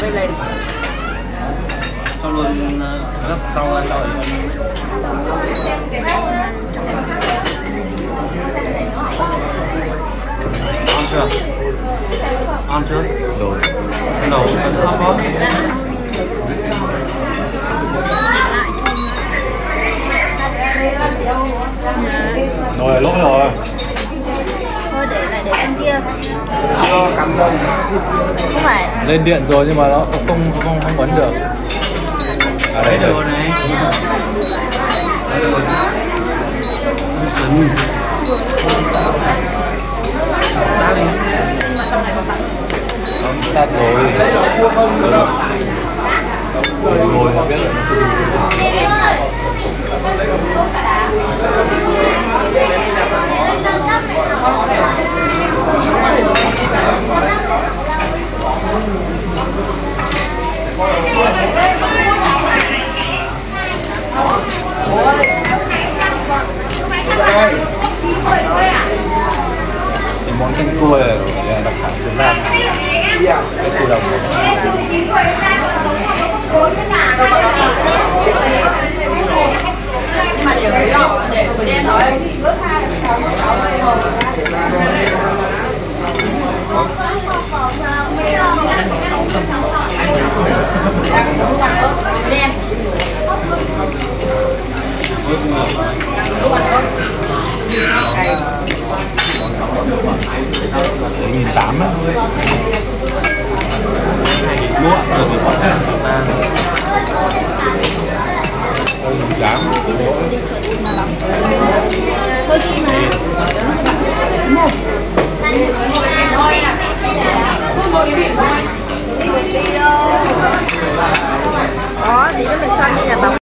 đây. Lên cho luôn ờ, gấp ra rồi. Ngon chưa? Ngon chưa? Rồi. Cái đầu vẫn không có nồi lỗi rồi thôi để lại để ăn kia. Chưa cắm đâu không phải. Lên điện rồi nhưng mà nó không không không, không bấm được. À đấy được này đi không start rồi rồi là biết rồi thì món canh cua là đặc sản Việt Nam. Cái cua đồng này. mà để cái đỏ để cái đen Đấy, nghìn tám á lúa rồi thì còn hàng Việt nghìn tám thôi chị mà? about